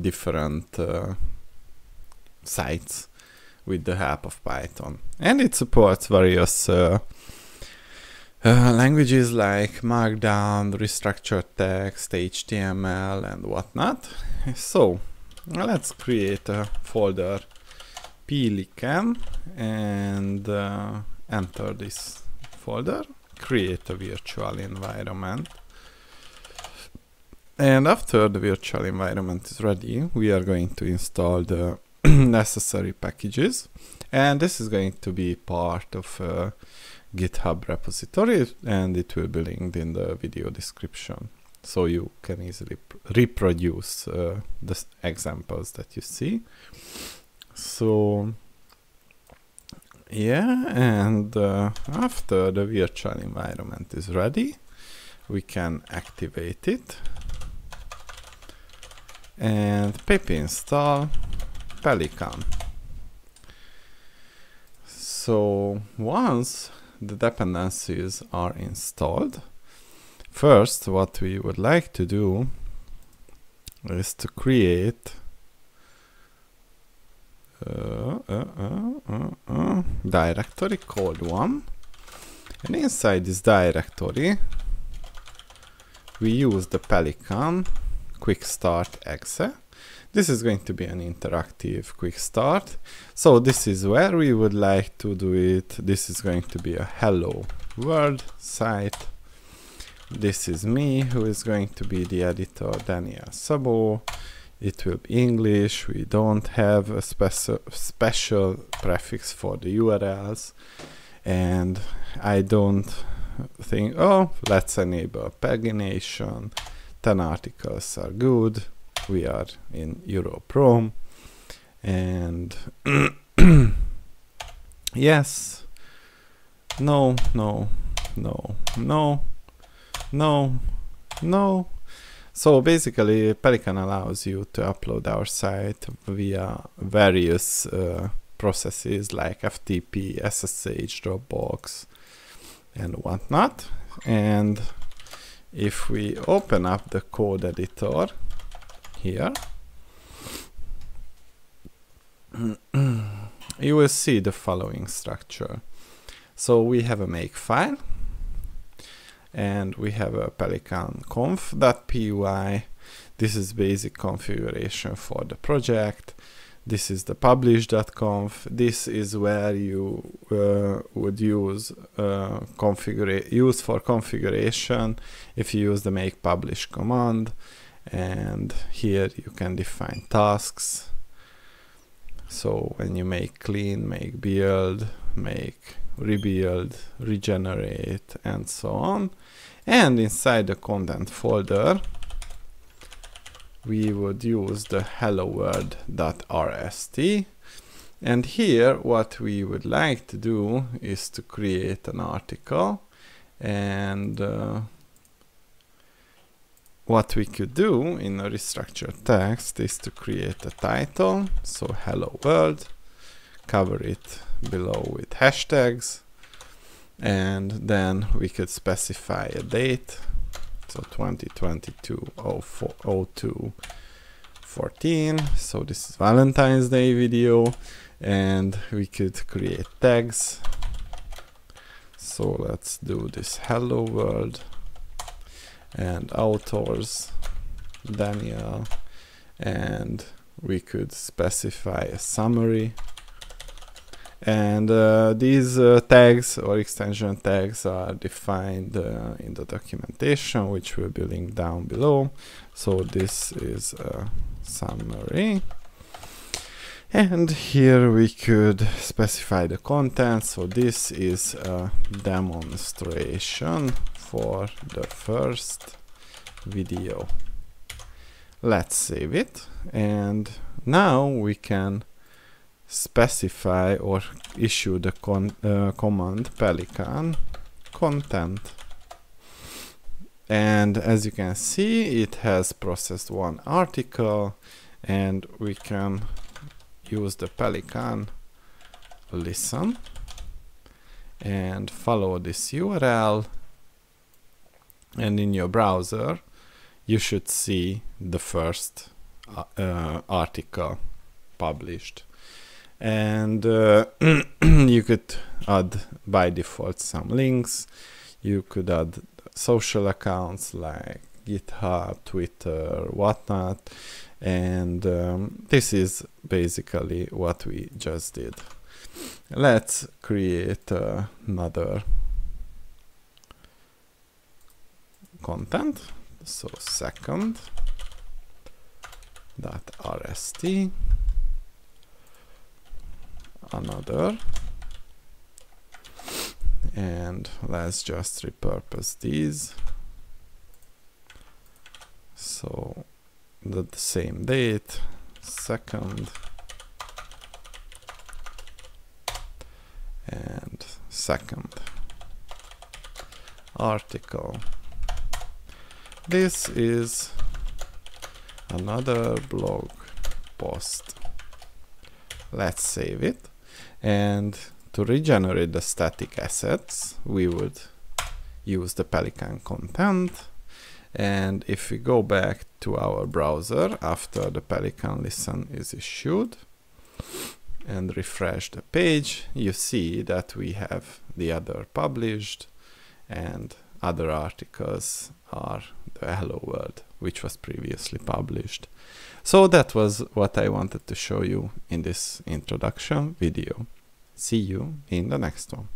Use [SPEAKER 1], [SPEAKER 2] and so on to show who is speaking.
[SPEAKER 1] different uh, sites with the help of Python. And it supports various uh, uh, languages like Markdown, restructured text, HTML, and whatnot. So let's create a folder pelican and uh, enter this folder, create a virtual environment. And after the virtual environment is ready, we are going to install the necessary packages. And this is going to be part of a GitHub repository and it will be linked in the video description. So you can easily reproduce uh, the examples that you see. So yeah, and uh, after the virtual environment is ready, we can activate it and pip install Pelican. So once the dependencies are installed, first what we would like to do is to create uh, uh, uh, uh, directory called one and inside this directory we use the pelican quick start exe this is going to be an interactive quick start. So this is where we would like to do it. This is going to be a hello world site. This is me who is going to be the editor Daniel Sabo. It will be English. We don't have a special special prefix for the URLs and I don't think oh let's enable pagination 10 articles are good. We are in Europe/Rome and yes. No no no no no no. So basically Pelican allows you to upload our site via various uh, processes like FTP, SSH, Dropbox and whatnot. And if we open up the code editor here. You will see the following structure. So we have a make file and we have a pelican conf.py this is basic configuration for the project this is the publish.conf this is where you uh, would use uh, configure use for configuration if you use the make publish command. And here you can define tasks. So when you make clean make build make rebuild regenerate and so on. And inside the content folder we would use the hello world.rst and here what we would like to do is to create an article and uh, what we could do in a restructured text is to create a title so hello world cover it below with hashtags and then we could specify a date so 2022 02 14 so this is valentine's day video and we could create tags. So let's do this hello world and authors daniel. And we could specify a summary and uh, these uh, tags or extension tags are defined uh, in the documentation which will be linked down below. So this is a summary. And here we could specify the content. So this is a demonstration for the first video. Let's save it. And now we can specify or issue the uh, command pelican content. And as you can see it has processed one article and we can use the pelican. Listen. And follow this URL and in your browser you should see the first uh, article published and uh, you could add by default some links. You could add social accounts like github twitter whatnot. And um, this is basically what we just did. Let's create uh, another content. So second dot rst another. And let's just repurpose these. So the same date second. And second. Article. This is another blog post. Let's save it and to regenerate the static assets we would use the pelican content. And if we go back to our browser after the pelican listen is issued and refresh the page you see that we have the other published and other articles are the hello world which was previously published. So that was what i wanted to show you in this introduction video. See you in the next one